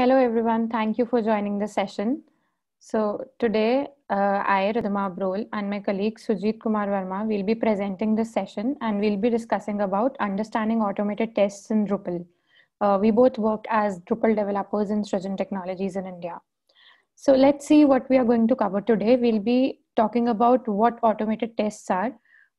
Hello, everyone. Thank you for joining the session. So today, uh, I, Ridhima Abrol, and my colleague Sujeet Kumar Verma will be presenting this session and we'll be discussing about understanding automated tests in Drupal. Uh, we both work as Drupal developers in Srijan Technologies in India. So let's see what we are going to cover today. We'll be talking about what automated tests are,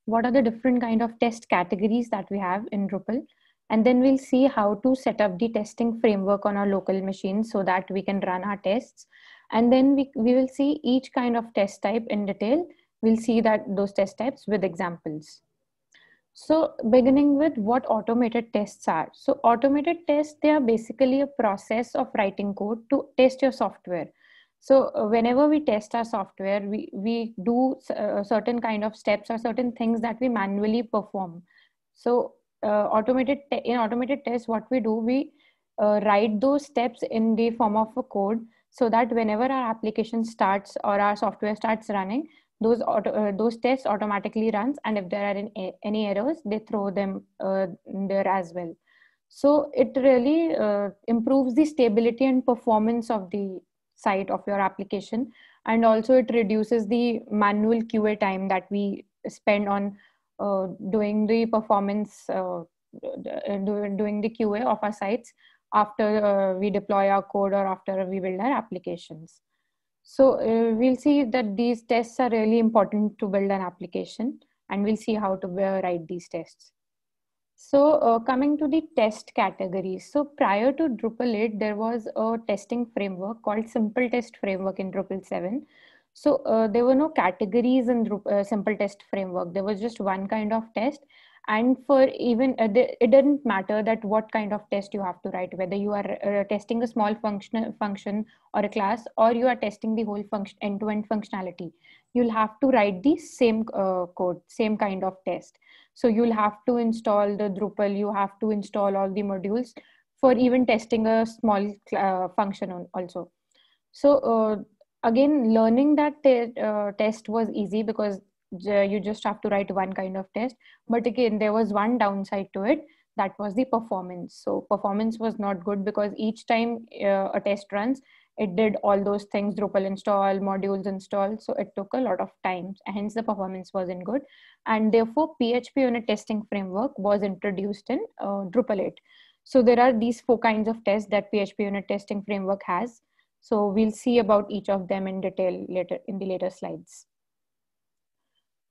what are the different kind of test categories that we have in Drupal, and then we'll see how to set up the testing framework on our local machine so that we can run our tests. And then we, we will see each kind of test type in detail. We'll see that those test types with examples. So beginning with what automated tests are. So automated tests, they are basically a process of writing code to test your software. So uh, whenever we test our software, we, we do uh, certain kind of steps or certain things that we manually perform. So uh, automated in automated tests what we do we uh, write those steps in the form of a code so that whenever our application starts or our software starts running those auto, uh, those tests automatically runs and if there are any, any errors they throw them uh, there as well. So it really uh, improves the stability and performance of the site of your application and also it reduces the manual qa time that we spend on doing the performance, uh, doing the QA of our sites after uh, we deploy our code or after we build our applications. So uh, we'll see that these tests are really important to build an application and we'll see how to write these tests. So uh, coming to the test categories. So prior to Drupal 8, there was a testing framework called Simple Test Framework in Drupal 7. So uh, there were no categories in uh, simple test framework. There was just one kind of test. And for even, uh, the, it didn't matter that what kind of test you have to write, whether you are uh, testing a small function, function or a class, or you are testing the whole function end-to-end functionality. You'll have to write the same uh, code, same kind of test. So you'll have to install the Drupal, you have to install all the modules for even testing a small uh, function also. So again learning that te- uh, test was easy because you just have to write one kind of test. But again there was one downside to it. That was the performance. So performance was not good because each time uh, a test runs it did all those things drupal install modules install. So it took a lot of time. Hence the performance wasn't good. And therefore php unit testing framework was introduced in uh, drupal 8 so there are these four kinds of tests that php unit testing framework has so we'll see about each of them in detail later in the later slides.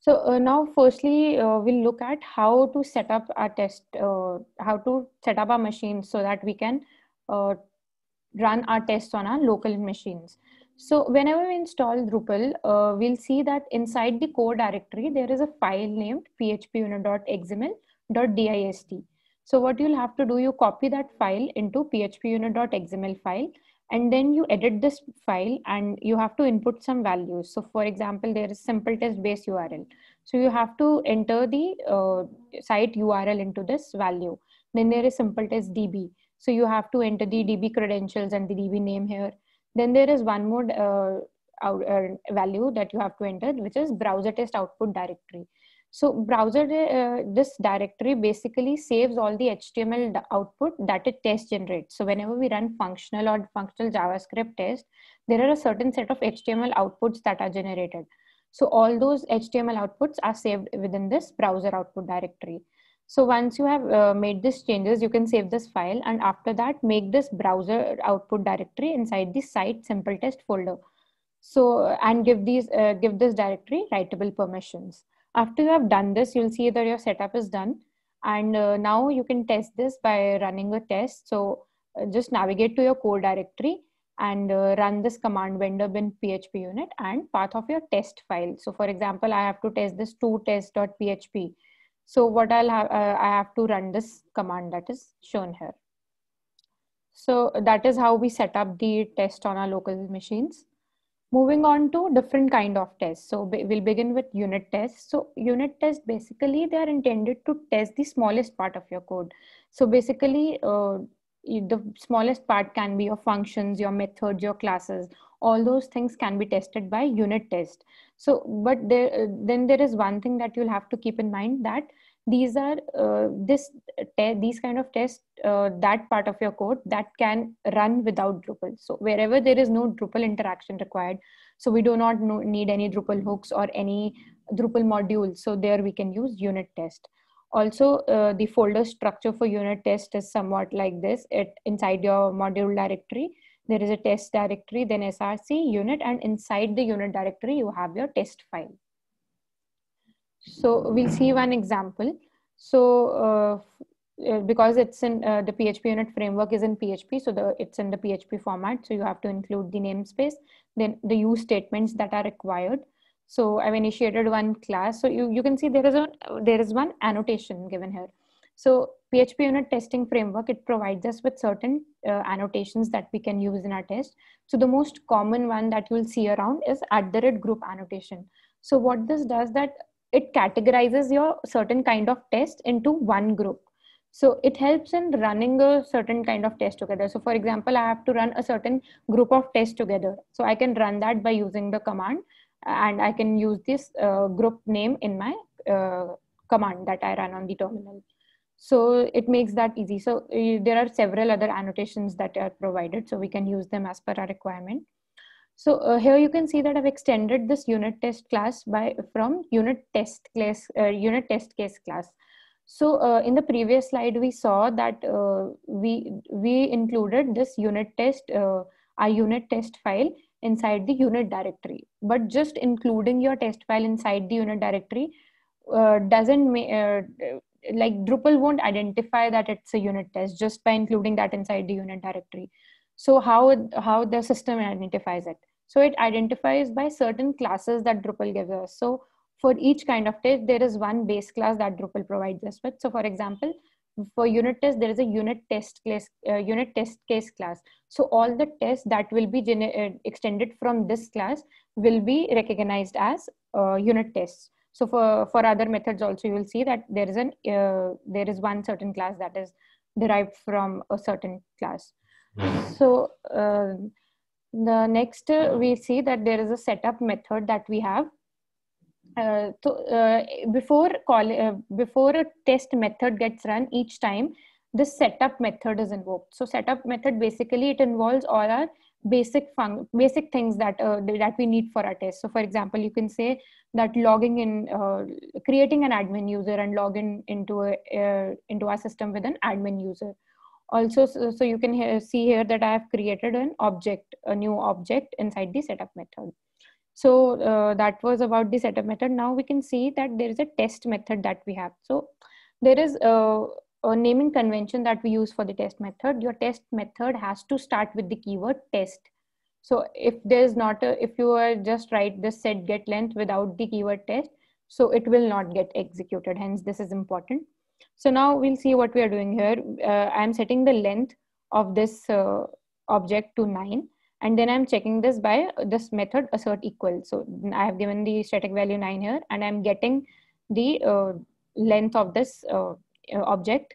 So uh, now firstly, uh, we'll look at how to set up our test, uh, how to set up our machines so that we can uh, run our tests on our local machines. So whenever we install Drupal, uh, we'll see that inside the core directory, there is a file named phpunit.xml.dist. So what you'll have to do, you copy that file into phpunit.xml file and then you edit this file and you have to input some values. So for example there is simple test base url so you have to enter the uh, site url into this value. Then there is simple test db so you have to enter the db credentials and the db name here. Then there is one more uh, uh, value that you have to enter which is browser test output directory so browser, uh, this directory basically saves all the HTML output that it test generates. So whenever we run functional or functional JavaScript test, there are a certain set of HTML outputs that are generated. So all those HTML outputs are saved within this browser output directory. So once you have uh, made these changes, you can save this file and after that make this browser output directory inside the site simple test folder. So and give these uh, give this directory writable permissions. After you have done this, you'll see that your setup is done. And uh, now you can test this by running a test. So uh, just navigate to your core directory and uh, run this command vendor bin php unit and path of your test file. So for example, I have to test this to test.php. So what I'll have, uh, I have to run this command that is shown here. So that is how we set up the test on our local machines. Moving on to different kind of tests. So we'll begin with unit tests. So unit tests, basically they are intended to test the smallest part of your code. So basically uh, the smallest part can be your functions, your methods, your classes. All those things can be tested by unit test. So, but there, then there is one thing that you'll have to keep in mind that these are uh, this these kind of tests uh, that part of your code that can run without drupal. So wherever there is no drupal interaction required so we do not know, need any drupal hooks or any drupal modules. So there we can use unit test. Also uh, the folder structure for unit test is somewhat like this. It inside your module directory there is a test directory then src unit and inside the unit directory you have your test file so we'll see one example so uh, uh because it's in uh, the php unit framework is in php so the it's in the php format so you have to include the namespace then the use statements that are required so I've initiated one class. So you, you can see there is a there is one annotation given here. So PHP unit testing framework, it provides us with certain uh, annotations that we can use in our test. So the most common one that you will see around is at the red group annotation. So what this does that it categorizes your certain kind of test into one group. So it helps in running a certain kind of test together. So for example, I have to run a certain group of tests together. So I can run that by using the command and I can use this uh, group name in my uh, command that I run on the terminal. So it makes that easy. So uh, there are several other annotations that are provided, so we can use them as per our requirement. So uh, here you can see that I've extended this unit test class by from unit test class, uh, unit test case class. So uh, in the previous slide, we saw that we we included this unit test, our unit test file inside the unit directory. But just including your test file inside the unit directory uh, doesn't uh, like drupal won't identify that it's a unit test just by including that inside the unit directory. So how how the system identifies it so it identifies by certain classes that drupal gives us. So for each kind of test there is one base class that drupal provides us with. So for example for unit test there is a unit test case uh, unit test case class. So all the tests that will be uh, extended from this class will be recognized as uh, unit tests. So for for other methods also you will see that there is an uh, there is one certain class that is derived from a certain class. So uh, the next uh, we see that there is a setup method that we have. Uh, so uh, before call uh, before a test method gets run each time this setup method is invoked. So setup method basically it involves all our basic fun basic things that uh, that we need for our test. So for example you can say that logging in uh, creating an admin user and log in into a uh, into our system with an admin user also so, you can hear, see here that i have created an object a new object inside the setup method so uh, that was about the setup method. Now we can see that there is a test method that we have. So there is a, a naming convention that we use for the test method. Your test method has to start with the keyword test. So if there's not a, if you are just write the set get length without the keyword test, so it will not get executed. Hence this is important. So now we'll see what we are doing here. Uh, I'm setting the length of this uh, object to nine and then I'm checking this by this method assert equal. So I have given the static value 9 here and I'm getting the uh, length of this uh, object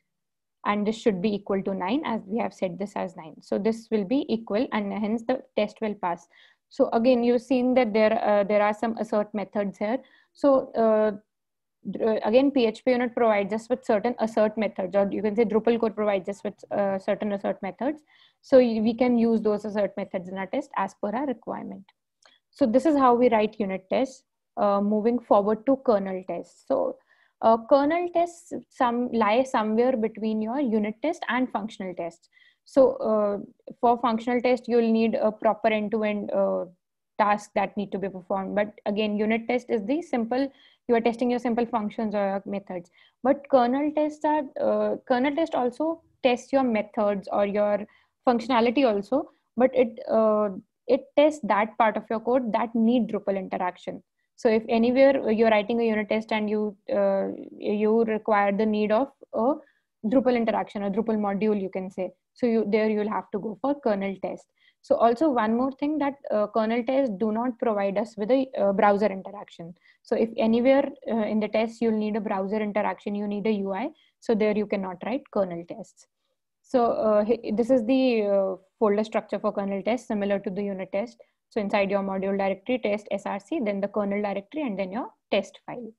and this should be equal to 9 as we have set this as 9. So this will be equal and hence the test will pass. So again, you've seen that there, uh, there are some assert methods here. So uh, uh, again php unit provides us with certain assert methods or you can say drupal core provides us with uh, certain assert methods. So we can use those assert methods in our test as per our requirement. So this is how we write unit tests uh, moving forward to kernel tests. So uh, kernel tests some lie somewhere between your unit test and functional tests. So uh, for functional test you'll need a proper end-to-end uh, task that need to be performed. But again unit test is the simple you are testing your simple functions or methods. But kernel tests are uh, kernel test also tests your methods or your functionality also. But it uh, it tests that part of your code that need drupal interaction. So if anywhere you're writing a unit test and you uh, you require the need of a drupal interaction or drupal module you can say. So you there you'll have to go for kernel test so also one more thing that uh, kernel tests do not provide us with a uh, browser interaction. So if anywhere uh, in the test you'll need a browser interaction, you need a UI. So there you cannot write kernel tests. So uh, this is the uh, folder structure for kernel test, similar to the unit test. So inside your module directory, test src, then the kernel directory, and then your test file.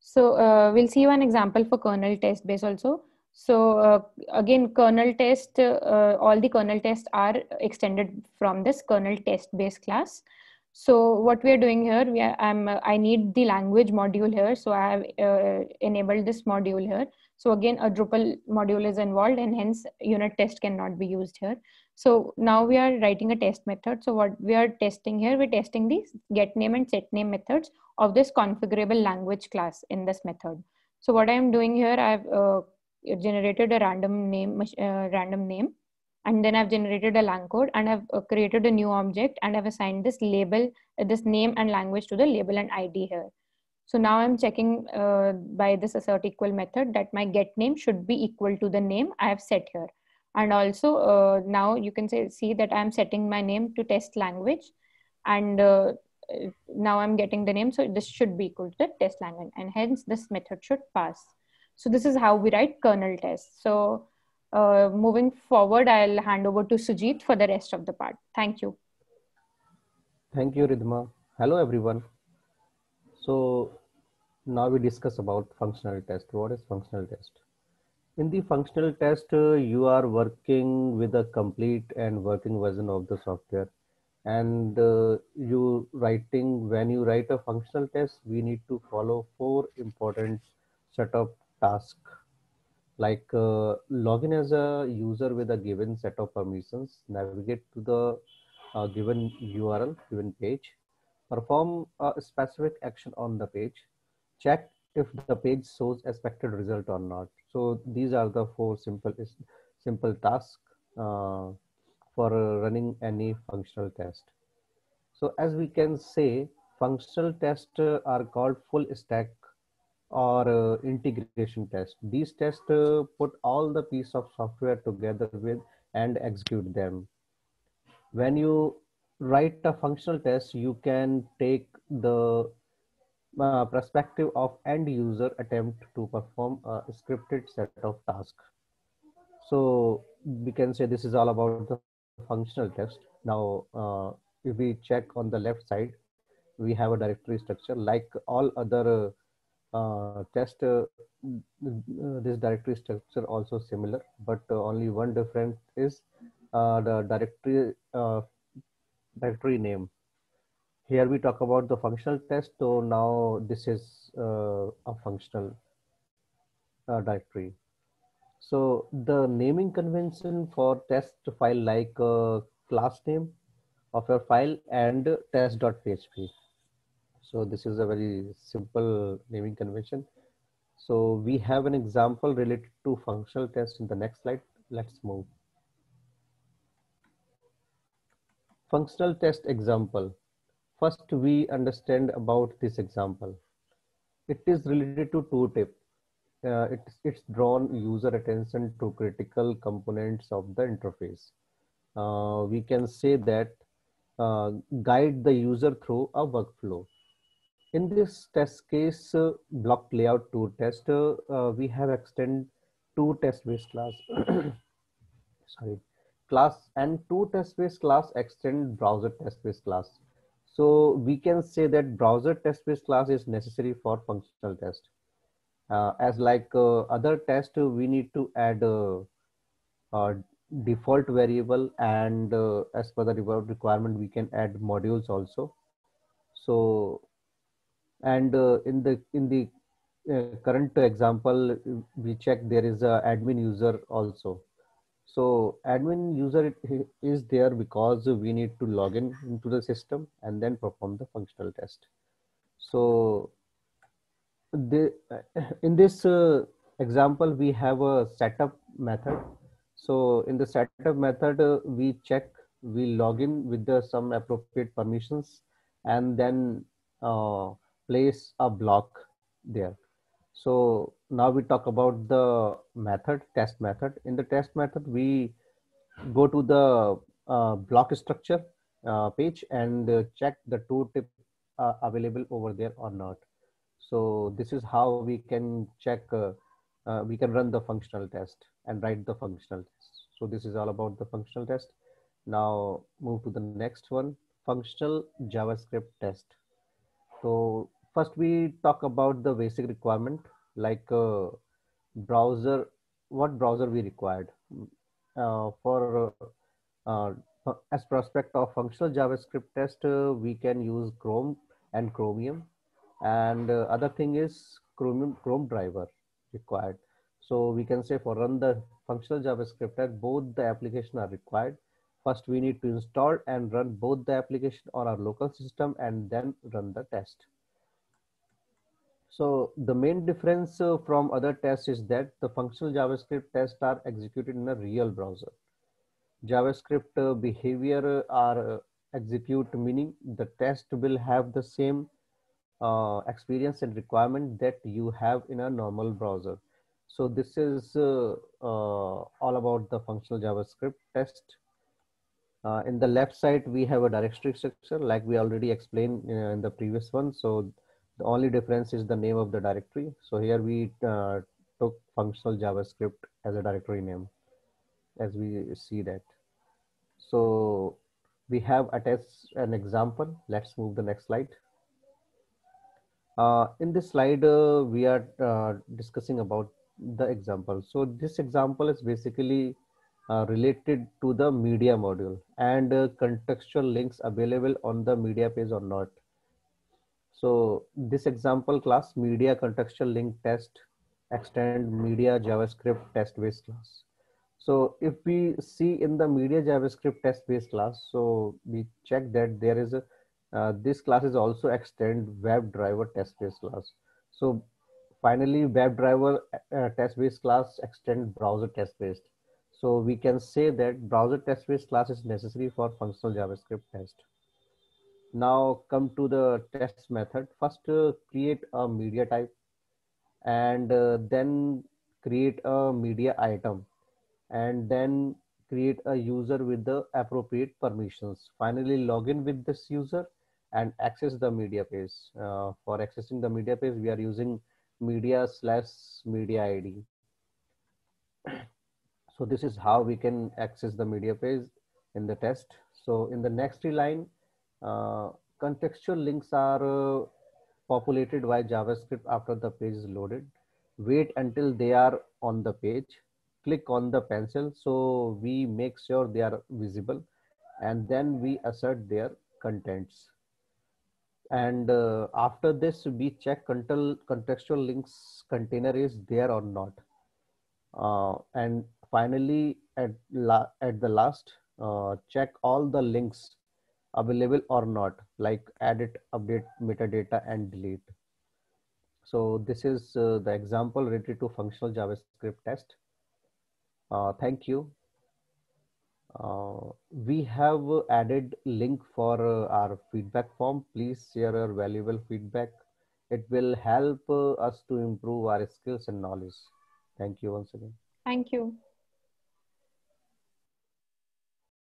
So uh, we'll see one example for kernel test base also. So uh, again, kernel test, uh, all the kernel tests are extended from this kernel test base class. So what we are doing here, we are, I'm, uh, I need the language module here. So I have uh, enabled this module here. So again, a Drupal module is involved and hence unit test cannot be used here. So now we are writing a test method. So what we are testing here, we're testing the get name and set name methods of this configurable language class in this method. So what I'm doing here, I've generated a random name, uh, random name, and then I've generated a lang code and I've uh, created a new object and I've assigned this label, uh, this name and language to the label and ID here. So now I'm checking uh, by this assert equal method that my get name should be equal to the name I have set here. And also uh, now you can say, see that I'm setting my name to test language and uh, now I'm getting the name. So this should be equal to the test language and hence this method should pass. So this is how we write kernel tests. So uh, moving forward, I'll hand over to Sujeet for the rest of the part. Thank you. Thank you, Ridhima. Hello, everyone. So now we discuss about functional test. What is functional test? In the functional test, uh, you are working with a complete and working version of the software. And uh, you writing, when you write a functional test, we need to follow four important set of tasks like uh, login as a user with a given set of permissions, navigate to the uh, given URL, given page, perform a specific action on the page, check if the page shows expected result or not. So these are the four simple simple tasks uh, for running any functional test. So as we can say, functional tests are called full stack or uh, integration test. These tests uh, put all the piece of software together with and execute them. When you write a functional test, you can take the uh, perspective of end user attempt to perform a scripted set of tasks. So we can say this is all about the functional test. Now, uh, if we check on the left side, we have a directory structure like all other uh, test uh, this directory structure also similar, but uh, only one difference is uh, the directory uh, directory name. Here we talk about the functional test. So now this is uh, a functional directory. So the naming convention for test file like class name of your file and test.php. So this is a very simple naming convention. So we have an example related to functional test in the next slide. Let's move. Functional test example. First, we understand about this example. It is related to tooltip. Uh, it's, it's drawn user attention to critical components of the interface. Uh, we can say that uh, guide the user through a workflow in this test case uh, block layout tool test, uh, uh, we have extend two test base class. Sorry, class and two test base class extend browser test base class. So we can say that browser test base class is necessary for functional test. Uh, as like uh, other test, uh, we need to add a, a default variable and as per the requirement, we can add modules also. So and uh, in the in the uh, current example we check there is a admin user also. So admin user is there because we need to log in into the system and then perform the functional test. So the, in this uh, example we have a setup method. So in the setup method uh, we check we log in with the some appropriate permissions and then uh, place a block there. So now we talk about the method, test method. In the test method, we go to the uh, block structure uh, page and uh, check the tooltip uh, available over there or not. So this is how we can check, uh, uh, we can run the functional test and write the functional test. So this is all about the functional test. Now move to the next one, functional JavaScript test. So first we talk about the basic requirement like uh, browser, what browser we required uh, for uh, as prospect of functional JavaScript test, uh, we can use Chrome and Chromium. And uh, other thing is Chromium Chrome driver required. So we can say for run the functional JavaScript test, both the application are required. First, we need to install and run both the application on our local system and then run the test. So the main difference uh, from other tests is that the functional JavaScript tests are executed in a real browser. JavaScript uh, behavior are uh, execute meaning the test will have the same uh, experience and requirement that you have in a normal browser. So this is uh, uh, all about the functional JavaScript test. Uh, in the left side, we have a directory structure like we already explained in the previous one. So the only difference is the name of the directory. So here we took functional JavaScript as a directory name as we see that. So we have attached an example. Let's move the next slide. Uh, in this slide, uh, we are uh, discussing about the example. So this example is basically uh, related to the media module and uh, contextual links available on the media page or not. So this example class media contextual link test extend media JavaScript test based class. So if we see in the media JavaScript test based class, so we check that there is a, uh, this class is also extend WebDriver test based class. So finally WebDriver uh, test based class extend browser test based. So we can say that browser test based class is necessary for functional JavaScript test. Now come to the test method. First uh, create a media type and uh, then create a media item and then create a user with the appropriate permissions. Finally, log in with this user and access the media page. Uh, for accessing the media page, we are using media slash media ID. so this is how we can access the media page in the test. So in the next line, contextual links are uh, populated by JavaScript after the page is loaded. Wait until they are on the page. Click on the pencil so we make sure they are visible. And then we assert their contents. And uh, after this we check until contextual links container is there or not. Uh, and finally at la at the last uh, check all the links available or not like edit update metadata and delete so this is uh, the example related to functional javascript test uh, thank you. Uh, we have added link for uh, our feedback form. Please share your valuable feedback. It will help uh, us to improve our skills and knowledge. Thank you once again. Thank you.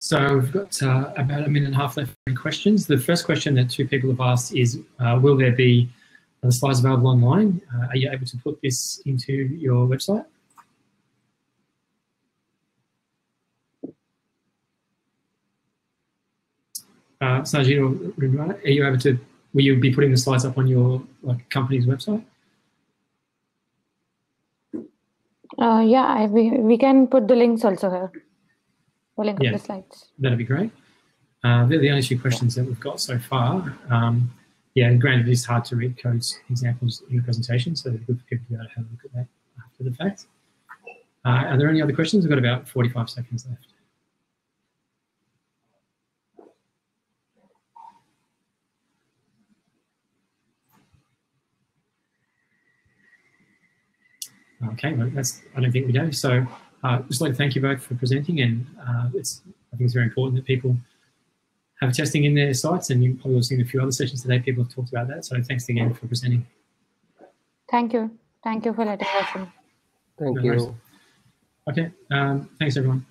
So we've got uh, about a minute and a half left for questions. The first question that two people have asked is, uh, will there be the slides available online? are you able to put this into your website? uh, or are you able to, will you be putting the slides up on your like company's website? Uh, yeah, I, we, we can put the links also here. The link yeah, the slides. That'd be great. Uh, they're the only two questions that we've got so far. Um, yeah, granted, it is hard to read codes examples in the presentation, so it's good for people to be able to have a look at that after the fact. Uh, are there any other questions? We've got about 45 seconds left. Okay, well, that's I don't think we do. So uh, just like to thank you both for presenting, and uh, it's I think it's very important that people have testing in their sites, and you probably have seen a few other sessions today. People have talked about that. So thanks again for presenting. Thank you. Thank you for letting us in. Thank no you. Okay. Um, thanks everyone.